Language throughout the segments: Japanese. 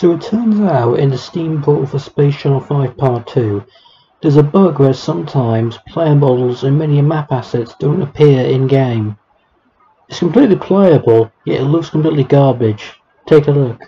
So it turns out in the Steam port for Space Channel 5 Part 2, there's a bug where sometimes player models and many map assets don't appear in-game. It's completely playable, yet it looks completely garbage. Take a look.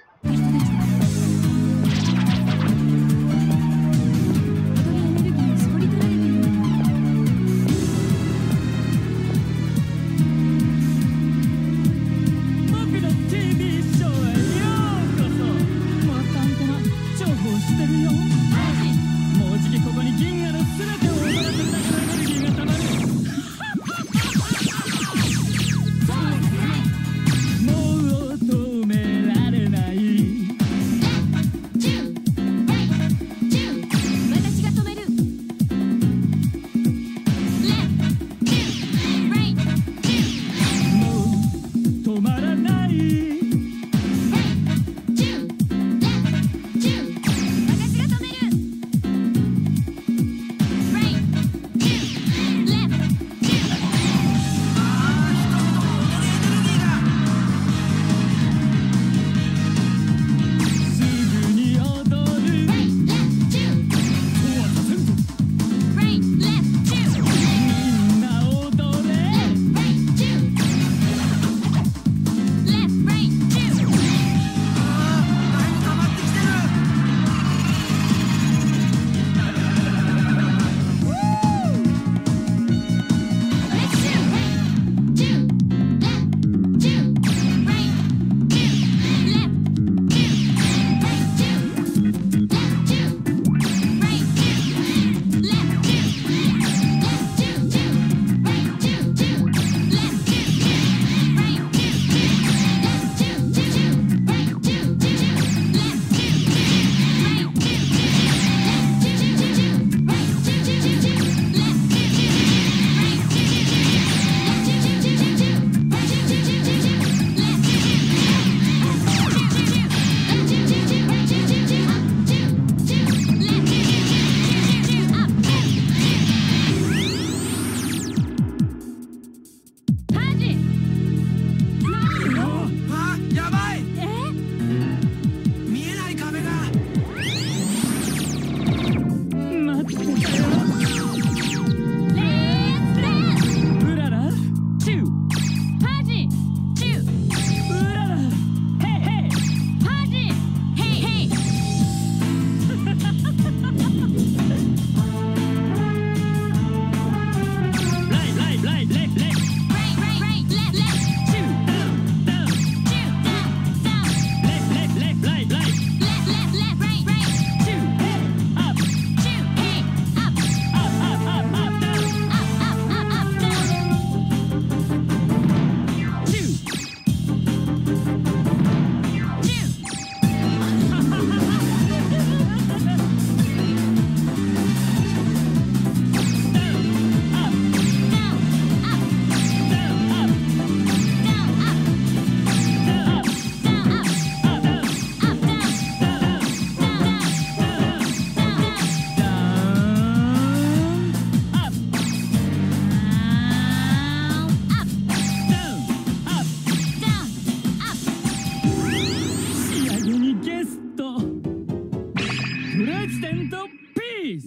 Let's stand up peace!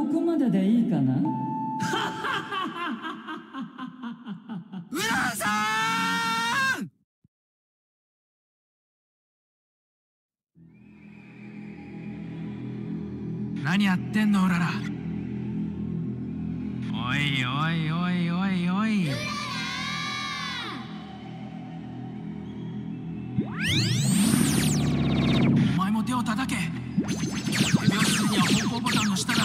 ここまででいいかな？浦さん！何やってんのうらら？おいおいおいおいおい。お前も手を叩け。手拍には方向ボタンの下だ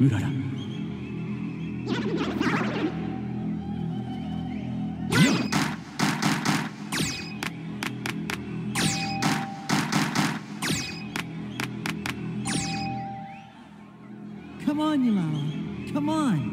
うららー Come on, Yulala. Come on.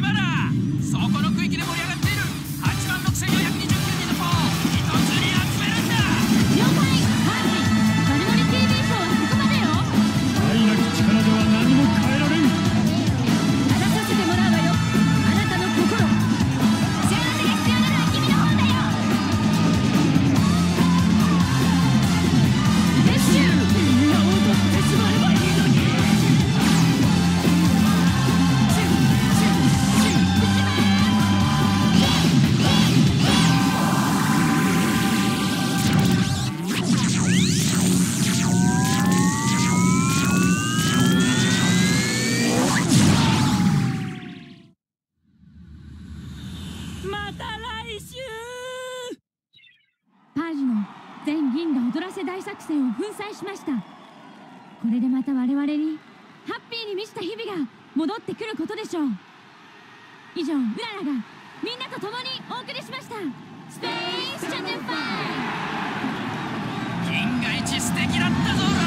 今だ粉砕しました。これでまた我々にハッピーに満ちた日々が戻ってくることでしょう。以上うららがみんなと共にお送りしました。スペースチャンネル5銀河一素敵だったぞ。